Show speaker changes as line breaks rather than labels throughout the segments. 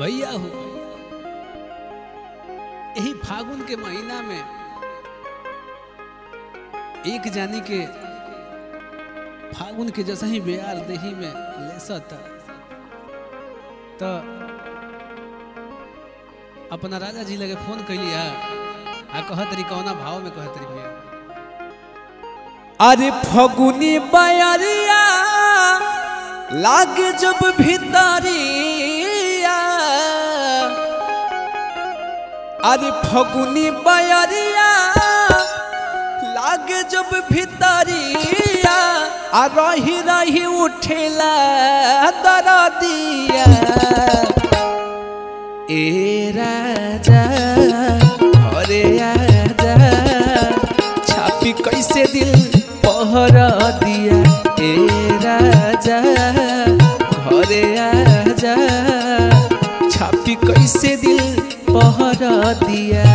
भैया हो। यही फागुन के महीना में एक जानी के फागुन के जैसा ही बेयार देही में लेसता तो अपना राजा जी लगे फ़ोन कैली आ आ कह तरी कौना भाव में कह तरी भैया?
अरे फगुनी बयरिया, लागे जब भितरिया अरे फगुनी बयरिया लागे जब भितरिया, आ रही रही उठेला दरदिया। ए राजा घरे आजा छापी कैसे दिल पहर दिया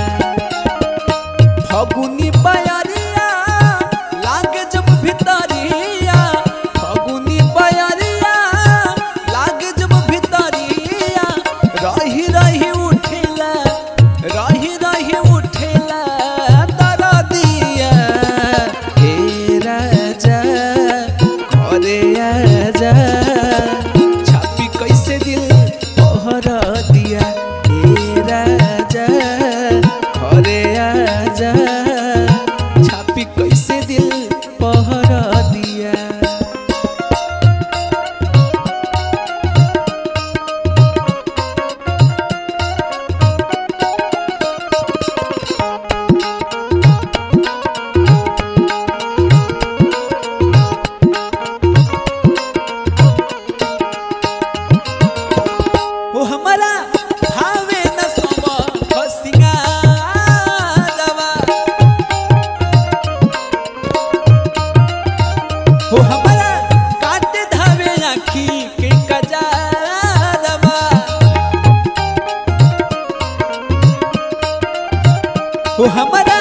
हमारा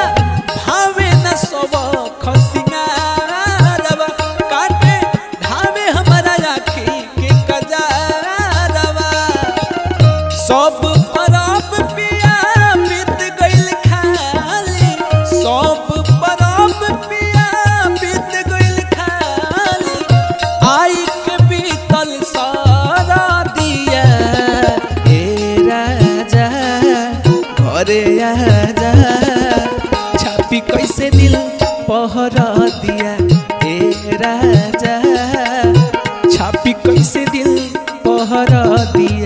भावे न सोम सब परब पिया, बीत गइल खाली। सब परब पिया, बीत गइल खाली। आई के बीतल सारा दिया। हे राजा, घरे आजा। छापी कैसे दिल पहर दिया? हे राजा, छापी कैसे दिल पहर दिया?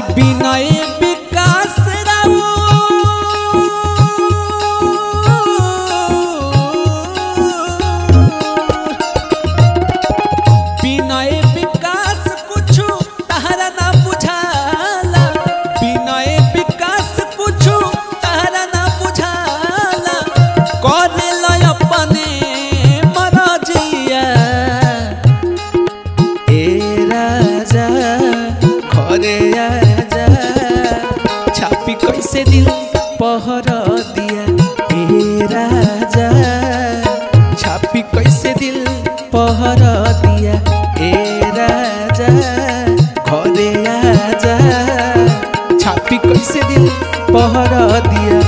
विनय विकास विनय विकास कुछ तहरा ना बुझाला। विनय विकास कुछ तहरा ना बुझाला। करे से दिन पहरा दिया ए राजा। छापी कैसे दिल पहरा दिया ए राजा। घरे आजा। छापी कैसे दिल पहरा दिया